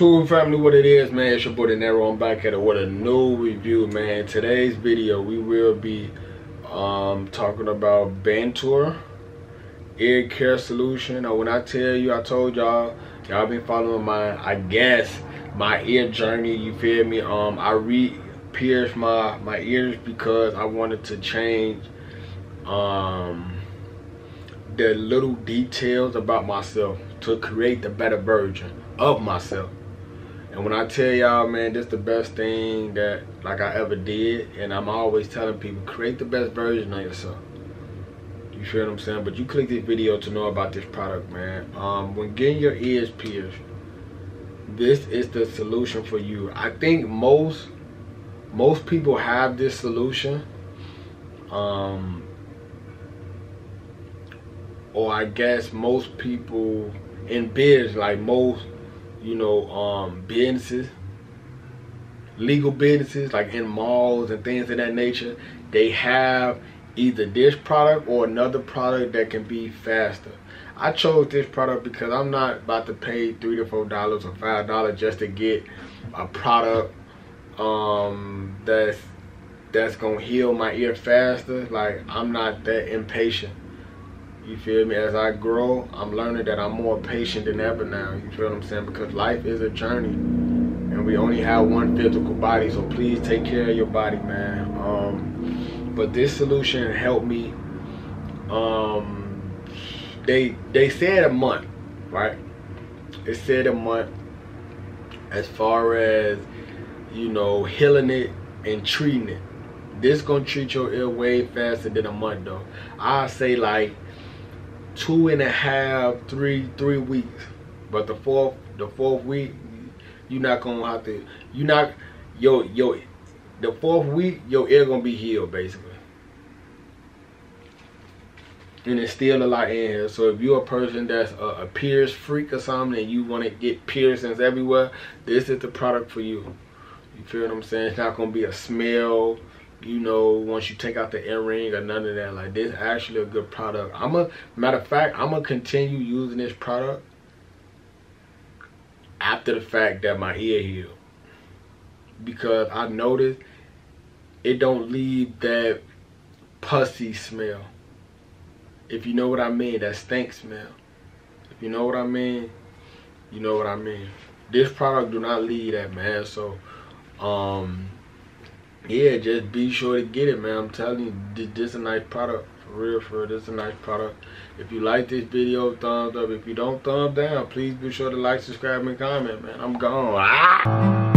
YouTube family, what it is, man, it's your boy Dinero. I'm back at it with a new review, man. Today's video, we will be um, talking about Banter ear care solution. Now, when I tell you, I told y'all, y'all been following my, I guess, my ear journey. You feel me? Um, I re-pierced my my ears because I wanted to change um the little details about myself to create the better version of myself. And when I tell y'all, man, this the best thing that like I ever did. And I'm always telling people, create the best version of yourself. You feel what I'm saying? But you click this video to know about this product, man. Um, when getting your ears pierced, this is the solution for you. I think most most people have this solution. Um, or I guess most people in biz, like most you know, um, businesses, legal businesses like in malls and things of that nature, they have either this product or another product that can be faster. I chose this product because I'm not about to pay three to four dollars or five dollars just to get a product um, that's that's gonna heal my ear faster. Like I'm not that impatient. You feel me? As I grow, I'm learning that I'm more patient than ever now. You feel what I'm saying? Because life is a journey. And we only have one physical body. So please take care of your body, man. Um, but this solution helped me. Um, they they said a month, right? It said a month as far as, you know, healing it and treating it. This gonna treat your ear way faster than a month though. I say like two and a half, three, three weeks. But the fourth, the fourth week, you're not gonna have to. You're not, yo, yo. The fourth week, your ear gonna be healed basically. And it's still a lot in here. So if you're a person that's a, a pierce freak or something and you want to get piercings everywhere, this is the product for you. You feel what I'm saying? It's not gonna be a smell you know, once you take out the earring or none of that. Like this actually a good product. I'm a matter of fact, I'm gonna continue using this product after the fact that my ear healed. Because I noticed it don't leave that pussy smell. If you know what I mean, that stink smell. If you know what I mean, you know what I mean. This product do not leave that man. So um yeah, just be sure to get it, man. I'm telling you, this is a nice product. For real, for real, this is a nice product. If you like this video, thumbs up. If you don't, thumbs down. Please be sure to like, subscribe, and comment, man. I'm gone. Ah!